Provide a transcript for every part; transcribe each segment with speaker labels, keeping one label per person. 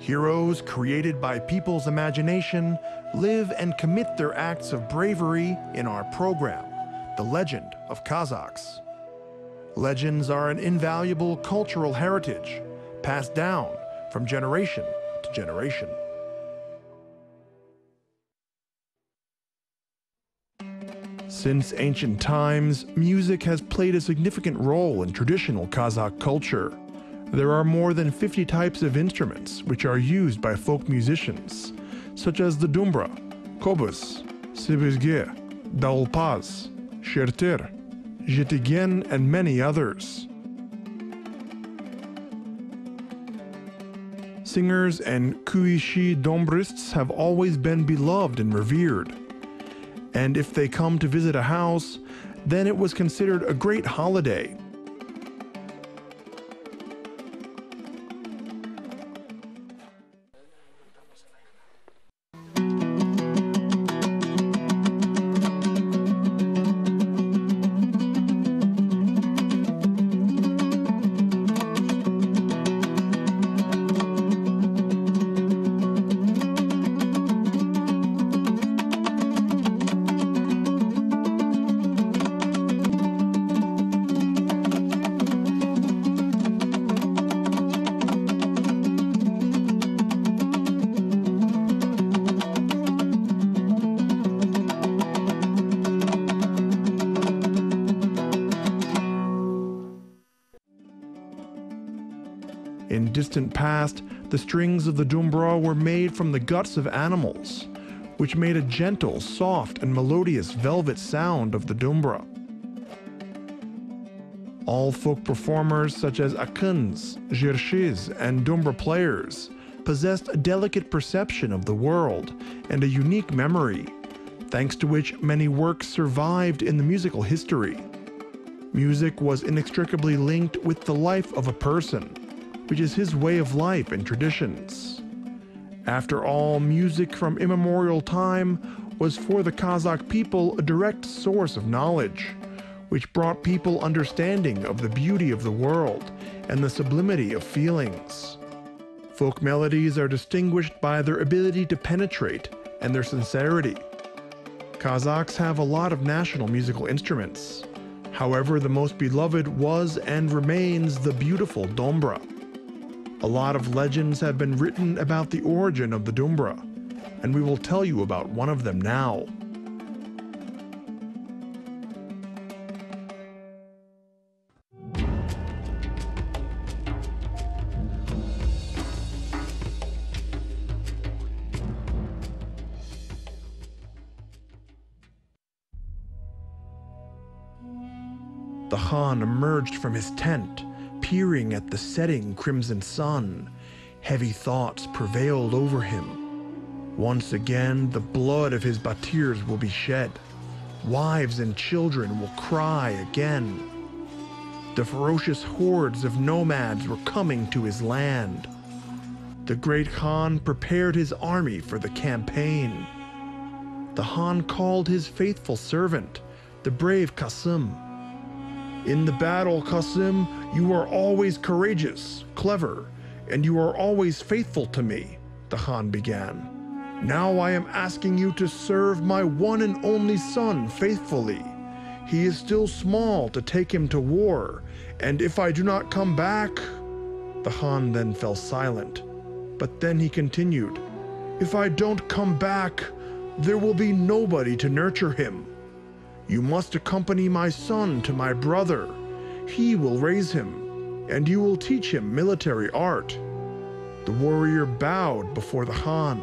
Speaker 1: Heroes created by people's imagination live and commit their acts of bravery in our program, The Legend of Kazakhs. Legends are an invaluable cultural heritage passed down from generation to generation. Since ancient times, music has played a significant role in traditional Kazakh culture. There are more than 50 types of instruments which are used by folk musicians, such as the dumbra, kobus, sibizge, daulpaz, shertir, zhitigen, and many others. Singers and kuishi dombrists have always been beloved and revered. And if they come to visit a house, then it was considered a great holiday distant past, the strings of the dumbra were made from the guts of animals, which made a gentle, soft, and melodious velvet sound of the dumbra. All folk performers such as akuns, zhirshiz, and dumbra players possessed a delicate perception of the world and a unique memory, thanks to which many works survived in the musical history. Music was inextricably linked with the life of a person, which is his way of life and traditions. After all, music from immemorial time was for the Kazakh people a direct source of knowledge, which brought people understanding of the beauty of the world and the sublimity of feelings. Folk melodies are distinguished by their ability to penetrate and their sincerity. Kazakhs have a lot of national musical instruments. However, the most beloved was and remains the beautiful dombra. A lot of legends have been written about the origin of the Dumbra, and we will tell you about one of them now. The Khan emerged from his tent peering at the setting crimson sun, heavy thoughts prevailed over him. Once again, the blood of his Batirs will be shed. Wives and children will cry again. The ferocious hordes of nomads were coming to his land. The great Khan prepared his army for the campaign. The Khan called his faithful servant, the brave Qasim, in the battle, Qasim, you are always courageous, clever, and you are always faithful to me, the Khan began. Now I am asking you to serve my one and only son faithfully. He is still small to take him to war, and if I do not come back... The Khan then fell silent, but then he continued, If I don't come back, there will be nobody to nurture him. You must accompany my son to my brother. He will raise him, and you will teach him military art. The warrior bowed before the Khan.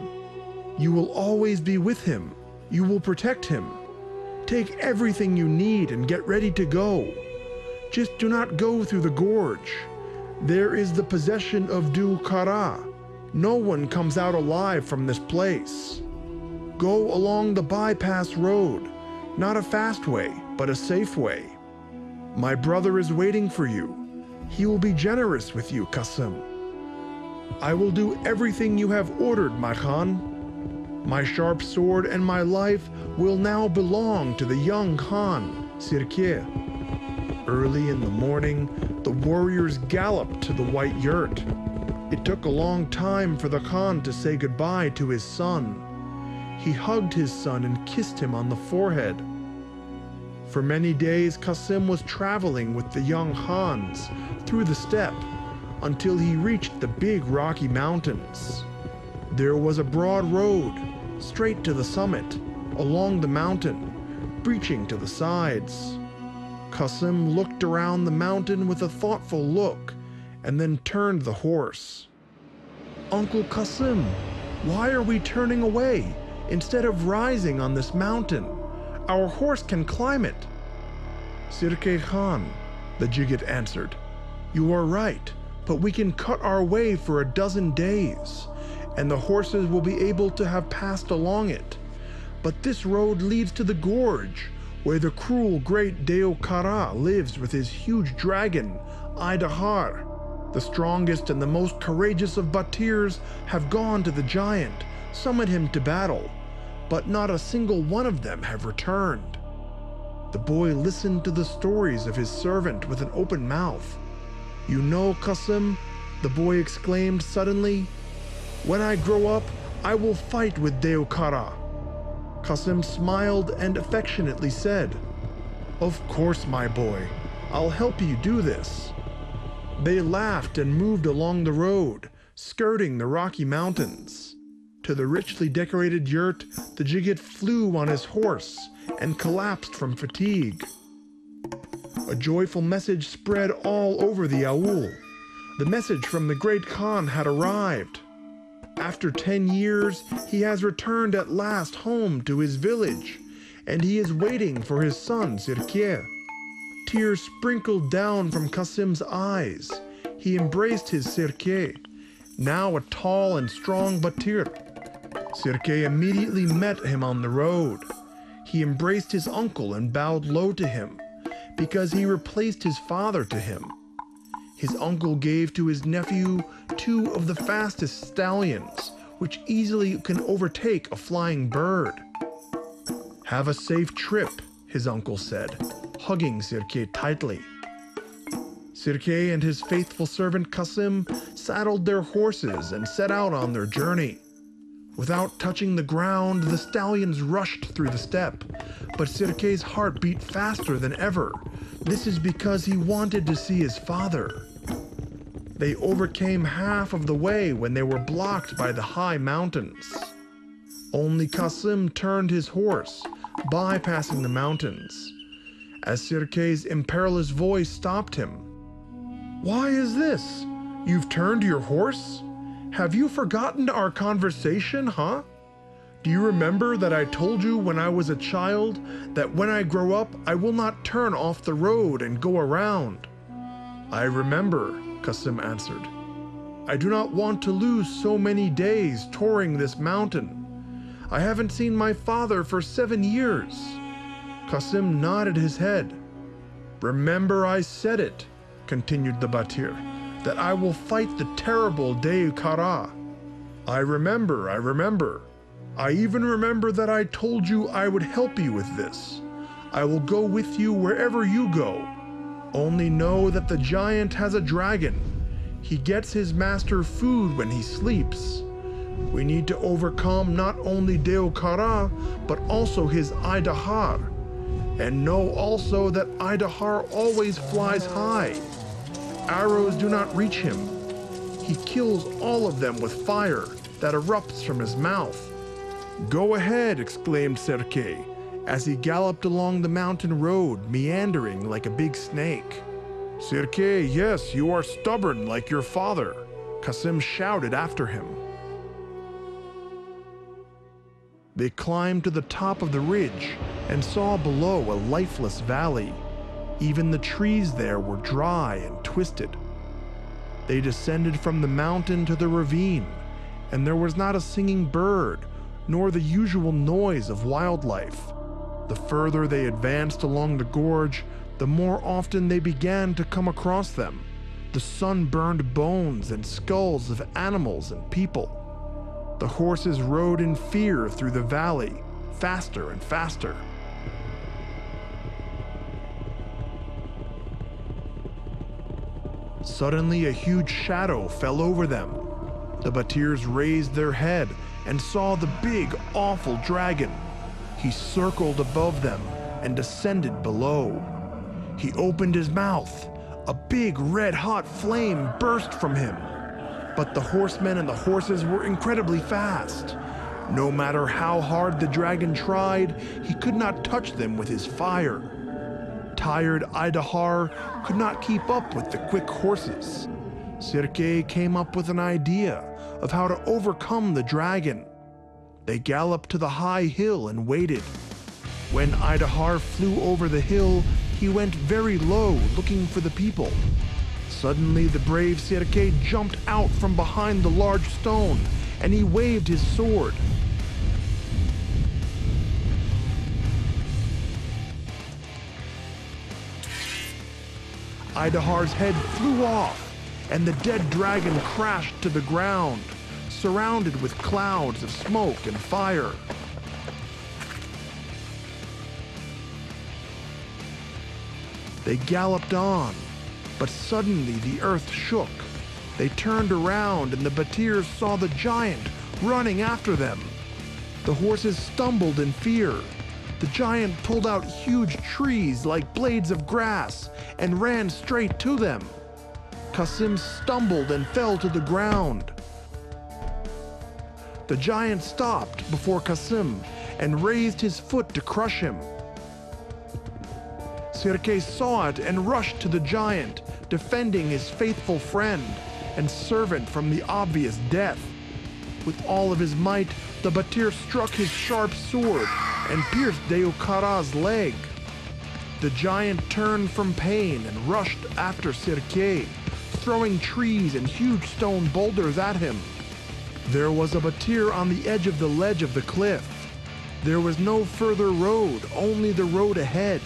Speaker 1: You will always be with him. You will protect him. Take everything you need and get ready to go. Just do not go through the gorge. There is the possession of Du Kara. No one comes out alive from this place. Go along the bypass road. Not a fast way, but a safe way. My brother is waiting for you. He will be generous with you, Qasim. I will do everything you have ordered, my Khan. My sharp sword and my life will now belong to the young Khan, Sirke. Early in the morning, the warriors galloped to the white yurt. It took a long time for the Khan to say goodbye to his son. He hugged his son and kissed him on the forehead. For many days, Qasim was traveling with the young Hans through the steppe until he reached the big rocky mountains. There was a broad road straight to the summit, along the mountain, breaching to the sides. Qasim looked around the mountain with a thoughtful look and then turned the horse. Uncle Qasim, why are we turning away instead of rising on this mountain? Our horse can climb it. Sirke Khan, the Jigit answered. You are right, but we can cut our way for a dozen days, and the horses will be able to have passed along it. But this road leads to the gorge, where the cruel great Deo Kara lives with his huge dragon, Idahar. The strongest and the most courageous of Batirs have gone to the giant, summoned him to battle, but not a single one of them have returned. The boy listened to the stories of his servant with an open mouth. You know, Qasim, the boy exclaimed suddenly, when I grow up, I will fight with Deokara. Qasim smiled and affectionately said, Of course, my boy, I'll help you do this. They laughed and moved along the road, skirting the Rocky Mountains. To the richly decorated yurt, the Jigit flew on his horse and collapsed from fatigue. A joyful message spread all over the Aul. The message from the great Khan had arrived. After 10 years, he has returned at last home to his village, and he is waiting for his son, Sirke. Tears sprinkled down from Qasim's eyes. He embraced his Sirke, now a tall and strong Batir. Sirke immediately met him on the road. He embraced his uncle and bowed low to him, because he replaced his father to him. His uncle gave to his nephew two of the fastest stallions, which easily can overtake a flying bird. Have a safe trip, his uncle said, hugging Sirke tightly. Sirke and his faithful servant Qasim saddled their horses and set out on their journey. Without touching the ground, the stallions rushed through the steppe, but Sirke's heart beat faster than ever. This is because he wanted to see his father. They overcame half of the way when they were blocked by the high mountains. Only Qasim turned his horse, bypassing the mountains, as Sirke's imperious voice stopped him. Why is this? You've turned your horse? Have you forgotten our conversation, huh? Do you remember that I told you when I was a child that when I grow up I will not turn off the road and go around? I remember, Qasim answered. I do not want to lose so many days touring this mountain. I haven't seen my father for seven years. Qasim nodded his head. Remember I said it, continued the Batir that I will fight the terrible Deu Kara. I remember, I remember. I even remember that I told you I would help you with this. I will go with you wherever you go. Only know that the giant has a dragon. He gets his master food when he sleeps. We need to overcome not only Deo Kara, but also his Idahar. And know also that Idahar always flies high. Arrows do not reach him. He kills all of them with fire that erupts from his mouth. Go ahead, exclaimed Serke, as he galloped along the mountain road, meandering like a big snake. Serke, yes, you are stubborn like your father, Qasim shouted after him. They climbed to the top of the ridge and saw below a lifeless valley. Even the trees there were dry and twisted. They descended from the mountain to the ravine, and there was not a singing bird, nor the usual noise of wildlife. The further they advanced along the gorge, the more often they began to come across them the sun-burned bones and skulls of animals and people. The horses rode in fear through the valley, faster and faster. Suddenly, a huge shadow fell over them. The Batirs raised their head and saw the big, awful dragon. He circled above them and descended below. He opened his mouth. A big, red hot flame burst from him. But the horsemen and the horses were incredibly fast. No matter how hard the dragon tried, he could not touch them with his fire. Tired Idahar could not keep up with the quick horses. Sirke came up with an idea of how to overcome the dragon. They galloped to the high hill and waited. When Idahar flew over the hill, he went very low looking for the people. Suddenly, the brave Sirke jumped out from behind the large stone and he waved his sword. Idahar's head flew off, and the dead dragon crashed to the ground, surrounded with clouds of smoke and fire. They galloped on, but suddenly the earth shook. They turned around, and the Batirs saw the giant running after them. The horses stumbled in fear. The giant pulled out huge trees like blades of grass and ran straight to them. Kasim stumbled and fell to the ground. The giant stopped before Kasim and raised his foot to crush him. Sirke saw it and rushed to the giant, defending his faithful friend and servant from the obvious death. With all of his might, the Batir struck his sharp sword and pierced Deokara's leg. The giant turned from pain and rushed after Sirke, throwing trees and huge stone boulders at him. There was a Batir on the edge of the ledge of the cliff. There was no further road, only the road ahead.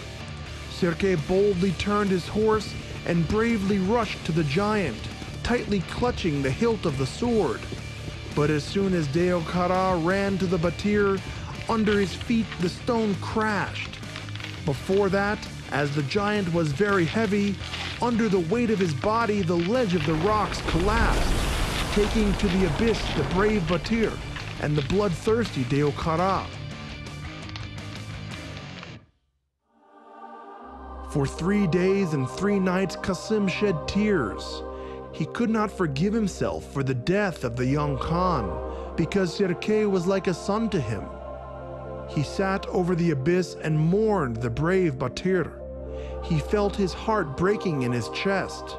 Speaker 1: Sirke boldly turned his horse and bravely rushed to the giant, tightly clutching the hilt of the sword. But as soon as Deokara ran to the Batir, under his feet the stone crashed. Before that, as the giant was very heavy, under the weight of his body the ledge of the rocks collapsed, taking to the abyss the brave Batir and the bloodthirsty Deokara. For three days and three nights Kasim shed tears. He could not forgive himself for the death of the young Khan, because Sirke was like a son to him. He sat over the abyss and mourned the brave Batir. He felt his heart breaking in his chest.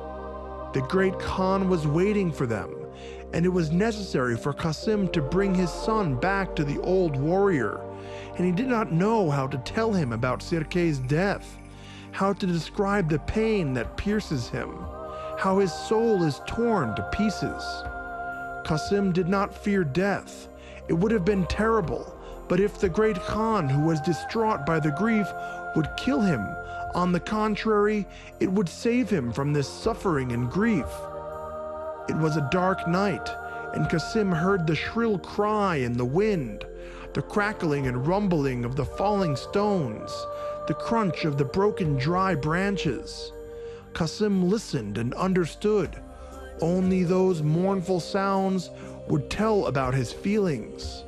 Speaker 1: The great Khan was waiting for them, and it was necessary for Kasim to bring his son back to the old warrior, and he did not know how to tell him about Sirke's death, how to describe the pain that pierces him, how his soul is torn to pieces. Kasim did not fear death. It would have been terrible, but if the great Khan, who was distraught by the grief, would kill him, on the contrary, it would save him from this suffering and grief. It was a dark night, and Kasim heard the shrill cry in the wind, the crackling and rumbling of the falling stones, the crunch of the broken dry branches. Kasim listened and understood. Only those mournful sounds would tell about his feelings.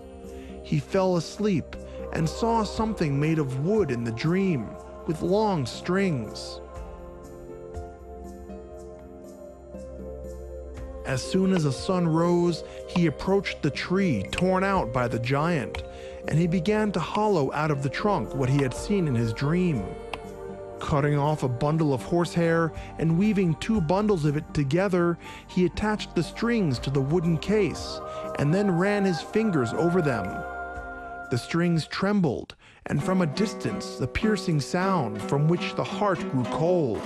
Speaker 1: He fell asleep and saw something made of wood in the dream, with long strings. As soon as the sun rose, he approached the tree torn out by the giant, and he began to hollow out of the trunk what he had seen in his dream. Cutting off a bundle of horsehair and weaving two bundles of it together, he attached the strings to the wooden case and then ran his fingers over them. The strings trembled, and from a distance the piercing sound from which the heart grew cold.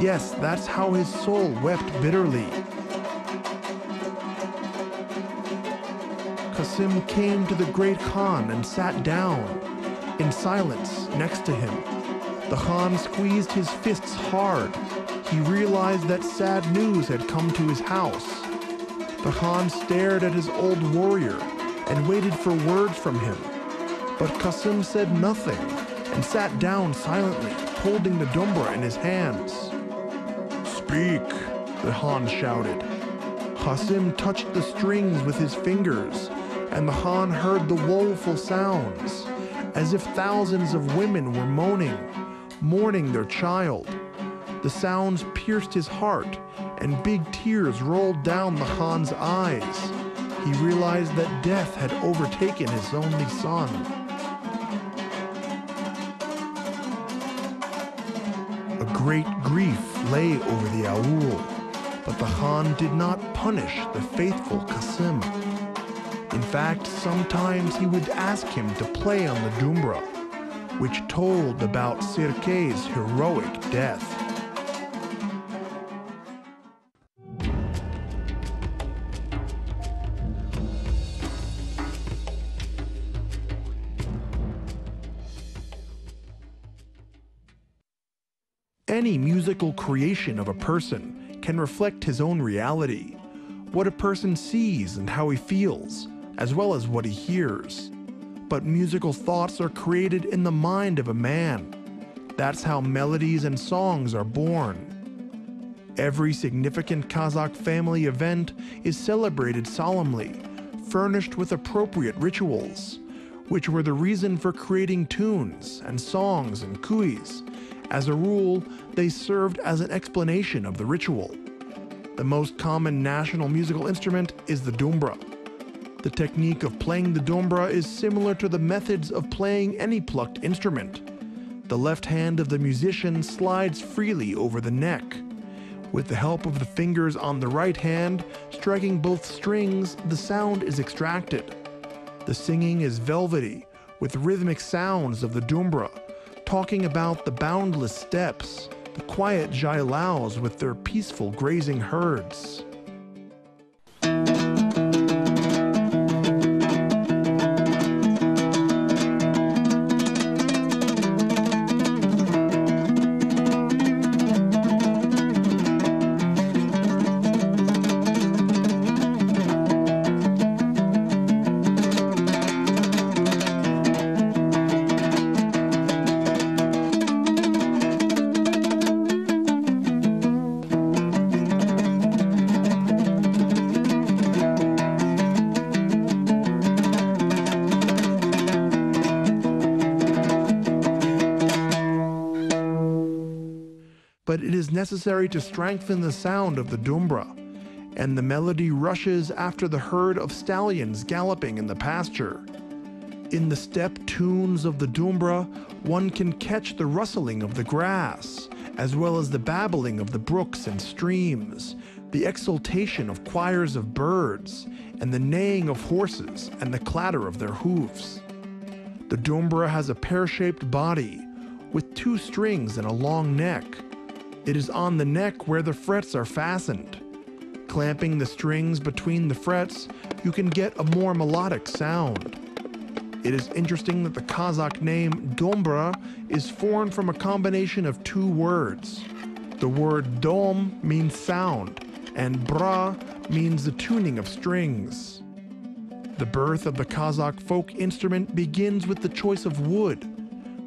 Speaker 1: Yes, that's how his soul wept bitterly. Kasim came to the great Khan and sat down, in silence, next to him. The Khan squeezed his fists hard. He realized that sad news had come to his house. The Khan stared at his old warrior and waited for words from him. But Kasim said nothing and sat down silently, holding the dumbra in his hands.
Speaker 2: Speak,
Speaker 1: the Khan shouted. Qasim touched the strings with his fingers, and the Khan heard the woeful sounds, as if thousands of women were moaning, mourning their child. The sounds pierced his heart, and big tears rolled down the Khan's eyes. He realized that death had overtaken his only son. A great grief lay over the Aul, but the Khan did not punish the faithful Qasim. In fact, sometimes he would ask him to play on the Dumbra, which told about Sirke's heroic death. Any musical creation of a person can reflect his own reality, what a person sees and how he feels, as well as what he hears. But musical thoughts are created in the mind of a man. That's how melodies and songs are born. Every significant Kazakh family event is celebrated solemnly, furnished with appropriate rituals, which were the reason for creating tunes and songs and kuis. As a rule, they served as an explanation of the ritual. The most common national musical instrument is the dumbra. The technique of playing the dumbra is similar to the methods of playing any plucked instrument. The left hand of the musician slides freely over the neck. With the help of the fingers on the right hand, striking both strings, the sound is extracted. The singing is velvety, with rhythmic sounds of the dumbra, talking about the boundless steppes, the quiet Jailaos with their peaceful grazing herds. But it is necessary to strengthen the sound of the dumbra, and the melody rushes after the herd of stallions galloping in the pasture. In the step tunes of the dumbra, one can catch the rustling of the grass, as well as the babbling of the brooks and streams, the exultation of choirs of birds, and the neighing of horses and the clatter of their hoofs. The dumbra has a pear-shaped body, with two strings and a long neck. It is on the neck where the frets are fastened. Clamping the strings between the frets, you can get a more melodic sound. It is interesting that the Kazakh name Dombra is formed from a combination of two words. The word dom means sound, and bra means the tuning of strings. The birth of the Kazakh folk instrument begins with the choice of wood.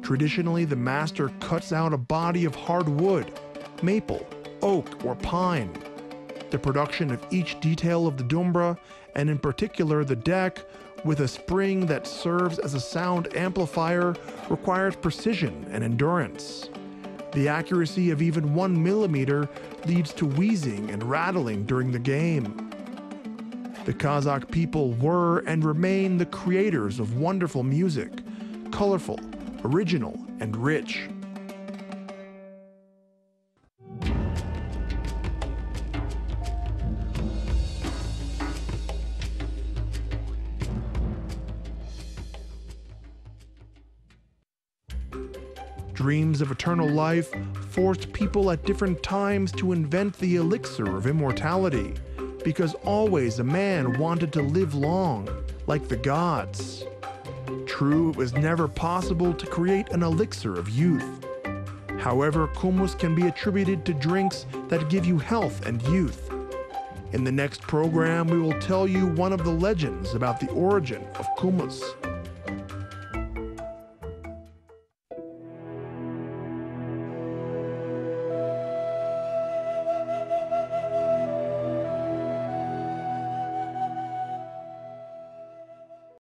Speaker 1: Traditionally, the master cuts out a body of hard wood maple, oak, or pine. The production of each detail of the dumbra, and in particular the deck, with a spring that serves as a sound amplifier, requires precision and endurance. The accuracy of even one millimeter leads to wheezing and rattling during the game. The Kazakh people were and remain the creators of wonderful music, colorful, original, and rich. Dreams of eternal life forced people at different times to invent the elixir of immortality, because always a man wanted to live long, like the gods. True, it was never possible to create an elixir of youth. However, kumus can be attributed to drinks that give you health and youth. In the next program, we will tell you one of the legends about the origin of kumus.